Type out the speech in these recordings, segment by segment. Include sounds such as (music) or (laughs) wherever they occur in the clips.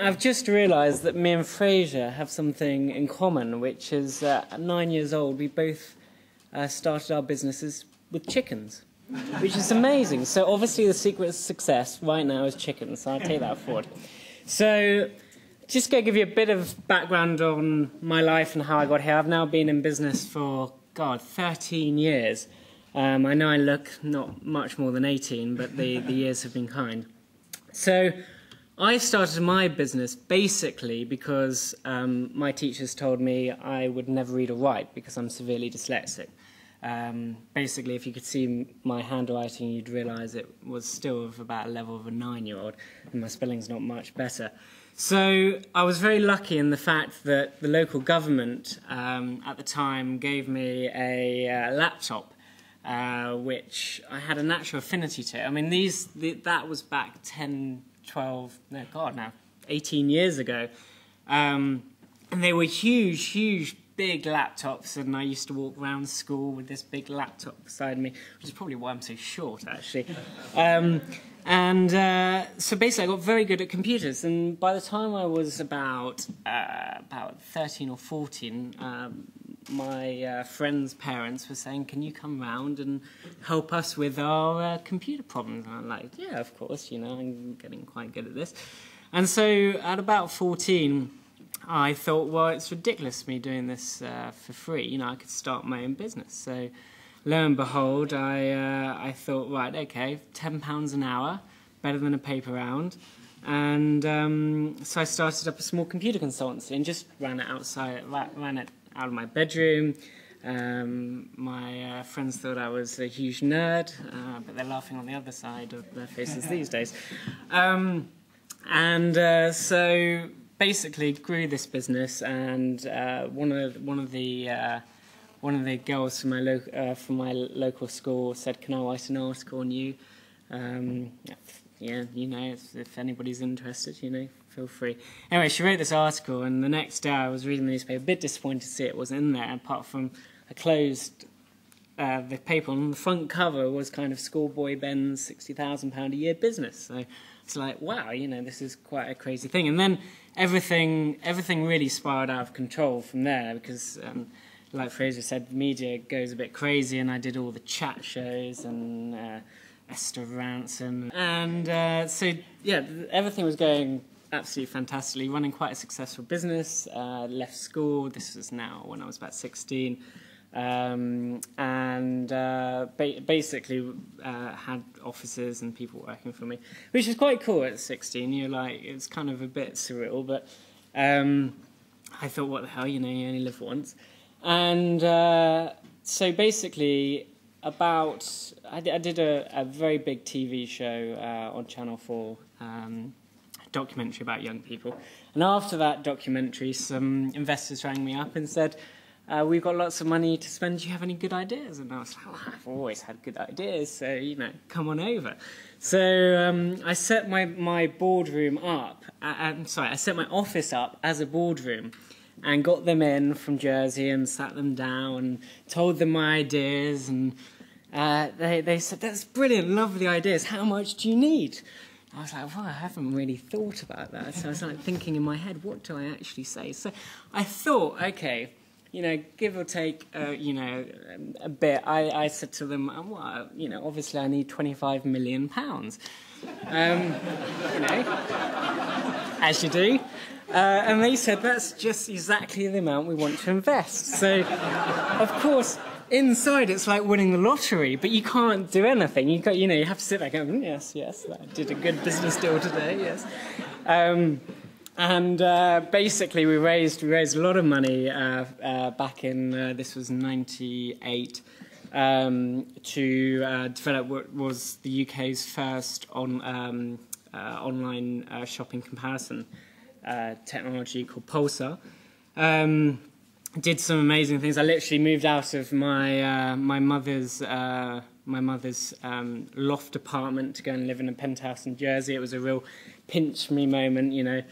I've just realised that me and Fraser have something in common, which is uh, at nine years old, we both uh, started our businesses with chickens, which is amazing. So obviously the secret of success right now is chickens, so I'll take that forward. So just going to give you a bit of background on my life and how I got here. I've now been in business for, God, 13 years. Um, I know I look not much more than 18, but the, the years have been kind. So I started my business basically because um, my teachers told me I would never read or write because I'm severely dyslexic. Um, basically, if you could see my handwriting, you'd realise it was still of about a level of a nine-year-old, and my spelling's not much better. So I was very lucky in the fact that the local government um, at the time gave me a uh, laptop, uh, which I had a natural affinity to. I mean, these the, that was back 10, 12, no, God, now, 18 years ago. Um, and they were huge, huge, big laptops, and I used to walk around school with this big laptop beside me, which is probably why I'm so short, actually. Um, and uh, so basically, I got very good at computers. And by the time I was about uh, about 13 or 14, um, my uh, friends' parents were saying, "Can you come round and help us with our uh, computer problems?" And I'm like, "Yeah, of course. You know, I'm getting quite good at this." And so, at about 14, I thought, "Well, it's ridiculous me doing this uh, for free. You know, I could start my own business." So, lo and behold, I uh, I thought, right, okay, ten pounds an hour, better than a paper round. And um, so I started up a small computer consultancy and just ran it outside, ran it out of my bedroom. Um, my uh, friends thought I was a huge nerd, uh, but they're laughing on the other side of their faces (laughs) these days. Um, and uh, so basically grew this business, and uh, one of one of the uh, one of the girls from my lo- uh, from my local school said, "Can I write an article on you?" Um, yeah, you know, if, if anybody's interested, you know, feel free. Anyway, she wrote this article, and the next day I was reading the newspaper, a bit disappointed to see it wasn't in there, apart from a closed uh, the paper on the front cover was kind of schoolboy Ben's sixty thousand pound a year business. So it's like, wow, you know, this is quite a crazy thing. And then everything everything really spiraled out of control from there because. Um, like Fraser said, media goes a bit crazy, and I did all the chat shows and uh, Esther Rantzen, and uh, so yeah, everything was going absolutely fantastically, running quite a successful business. Uh, left school. This was now when I was about 16. Um, and uh, ba basically uh, had offices and people working for me, which was quite cool at 16. You're like, it's kind of a bit surreal, but um, I thought, what the hell, you know, you only live once. And uh, so basically, about I, did a, a, very big TV show uh, on Channel 4 um, documentary about young people. And after that documentary, some investors rang me up and said, uh, we've got lots of money to spend. Do you have any good ideas? And I was like, I've always had good ideas, so, you know, come on over. So um, I set my, my boardroom up, uh, I'm sorry, I set my office up as a boardroom and got them in from Jersey and sat them down, and told them my ideas, and uh, they, they said, that's brilliant, lovely ideas, how much do you need? I was like, well, I haven't really thought about that. So I was like thinking in my head, what do I actually say? So I thought, okay, you know, give or take, uh, you know, a bit. I, I said to them, uh, well, you know, obviously I need 25 million pounds. Um, you know, as you do. Uh, and they said that's just exactly the amount we want to invest. So, of course, inside it's like winning the lottery, but you can't do anything. You got, you know, you have to sit there going, mm, yes, yes, I did a good business deal today, yes. Um, and uh, basically, we raised we raised a lot of money uh, uh, back in uh, this was '98 um, to uh, develop what was the UK's first on um, uh, online shopping comparison technology called Pulsar. Um, did some amazing things. I literally moved out of my uh, my mother's uh, my mother's um, loft apartment to go and live in a penthouse in Jersey. It was a real pinch me moment, you know.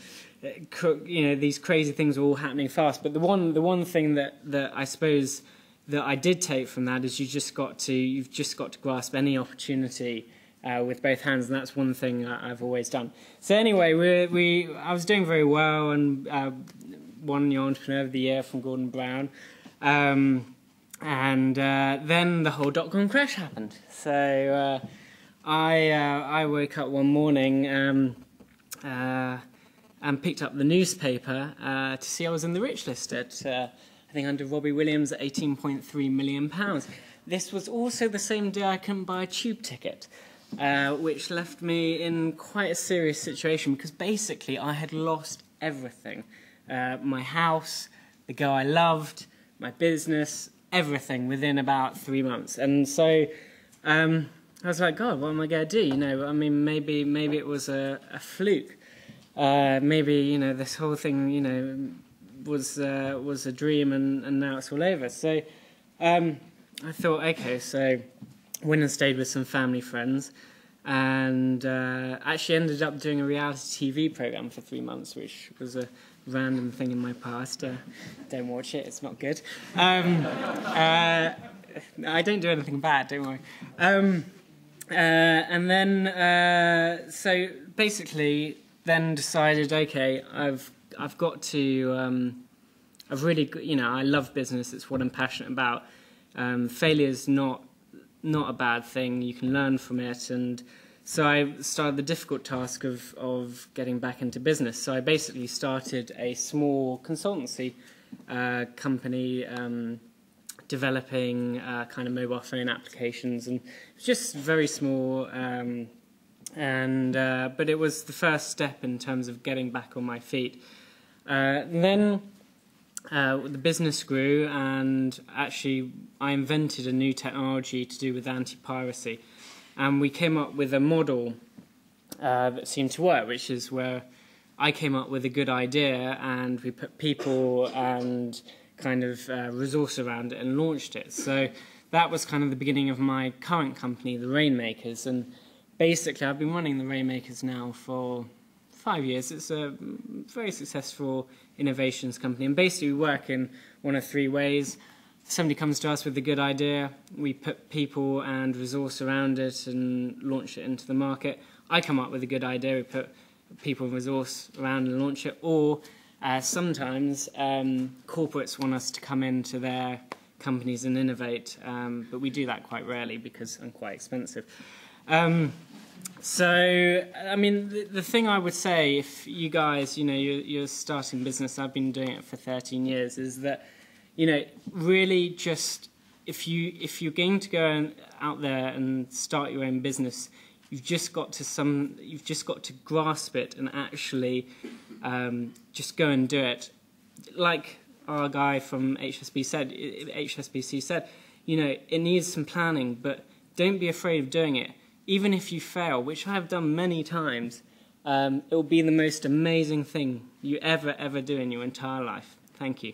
You know these crazy things were all happening fast. But the one the one thing that that I suppose that I did take from that is you just got to you've just got to grasp any opportunity uh, with both hands, and that's one thing I've always done. So anyway, we, we I was doing very well and uh, won the Entrepreneur of the Year from Gordon Brown. Um, and uh, then the whole dot com crash happened. So uh, I uh, I woke up one morning um, uh, and picked up the newspaper uh, to see I was in the rich list at uh, I think under Robbie Williams at 18.3 million pounds. This was also the same day I couldn't buy a tube ticket. which left me in quite a serious situation because basically I had lost everything my house, the girl I loved, my business, everything within about three months. And so um, I was like, God, what am I going to do? You know, I mean, maybe maybe it was a, a fluke. Uh, maybe you know this whole thing, you know, was uh, was a dream, and, and now it's all over. So um, I thought, okay, so went and stayed with some family friends, and uh, actually ended up doing a reality TV program for three months, which was a random thing in my past. Uh, don't watch it; it's not good. Um, uh, I don't do anything bad. Don't worry. Um, uh, and then, uh, so basically, then decided, okay, I've I've got to. Um, I've really, you know, I love business. It's what I'm passionate about. Um, Failure is not not a bad thing. You can learn from it and so I started the difficult task of, of getting back into business. So I basically started a small consultancy uh, company um, developing uh, kind of mobile phone applications, and just very small. Um, and uh, but it was the first step in terms of getting back on my feet. Uh, then uh, the business grew, and actually I invented a new technology to do with anti-piracy and we came up with a model uh, that seemed to work, which is where I came up with a good idea and we put people and kind of uh, resource around it and launched it. So that was kind of the beginning of my current company, the Rainmakers, and basically I've been running the Rainmakers now for five years. It's a very successful innovations company, and basically we work in one of three ways somebody comes to us with a good idea, we put people and resource around it and launch it into the market. I come up with a good idea, we put people and resource around and launch it. Or uh, sometimes um, corporates want us to come into their companies and innovate, um, but we do that quite rarely because I'm quite expensive. Um, so, I mean, the, the, thing I would say, if you guys, you know, you're, you're starting business, I've been doing it for 13 years, is that you know, really just if you if you're going to go out there and start your own business, you've just got to some you've just got to grasp it and actually um, just go and do it. Like our guy from HSB said, HSBC said, you know, it needs some planning, but don't be afraid of doing it. Even if you fail, which I have done many times, um, it will be the most amazing thing you ever, ever do in your entire life. Thank you.